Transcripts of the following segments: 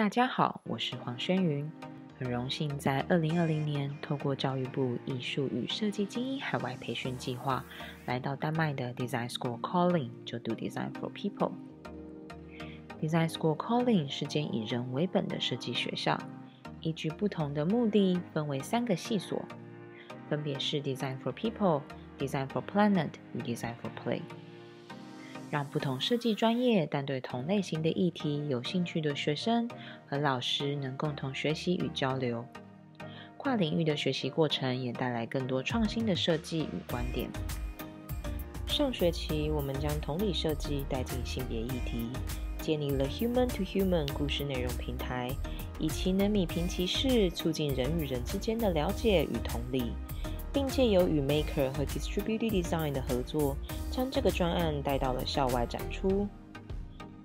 大家好，我是黄轩云，很荣幸在二零二零年透过教育部艺术与设计精英海外培训计划，来到丹麦的 Design School Calling，就读 Design for People。Design School Calling 是间以人为本的设计学校，依据不同的目的，分为三个系所，分别是 Design for People、Design for Planet 与 Design for Play。让不同设计专业但对同类型的议题有兴趣的学生和老师能共同学习与交流，跨领域的学习过程也带来更多创新的设计与观点。上学期我们将同理设计带进性别议题，建立了 Human to Human 故事内容平台，以其能弭平歧视，促进人与人之间的了解与同理。并借由与 Maker 和 Distributed Design 的合作，将这个专案带到了校外展出。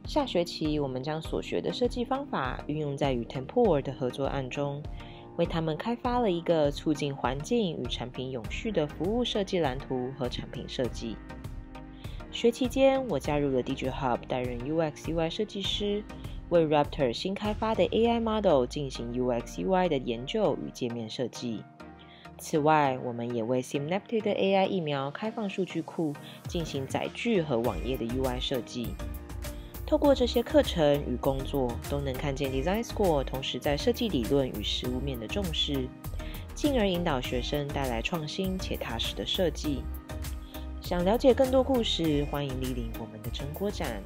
下学期，我们将所学的设计方法运用在与 Tempor 的合作案中，为他们开发了一个促进环境与产品永续的服务设计蓝图和产品设计。学期间，我加入了 DJ Hub，担任 UX/UI 设计师，为 Raptor 新开发的 AI Model 进行 UX/UI 的研究与界面设计。此外，我们也为 Synaptic 的 AI 疫苗开放数据库进行载具和网页的 UI 设计。透过这些课程与工作，都能看见 Design School 同时在设计理论与实务面的重视，进而引导学生带来创新且踏实的设计。想了解更多故事，欢迎莅临我们的成果展。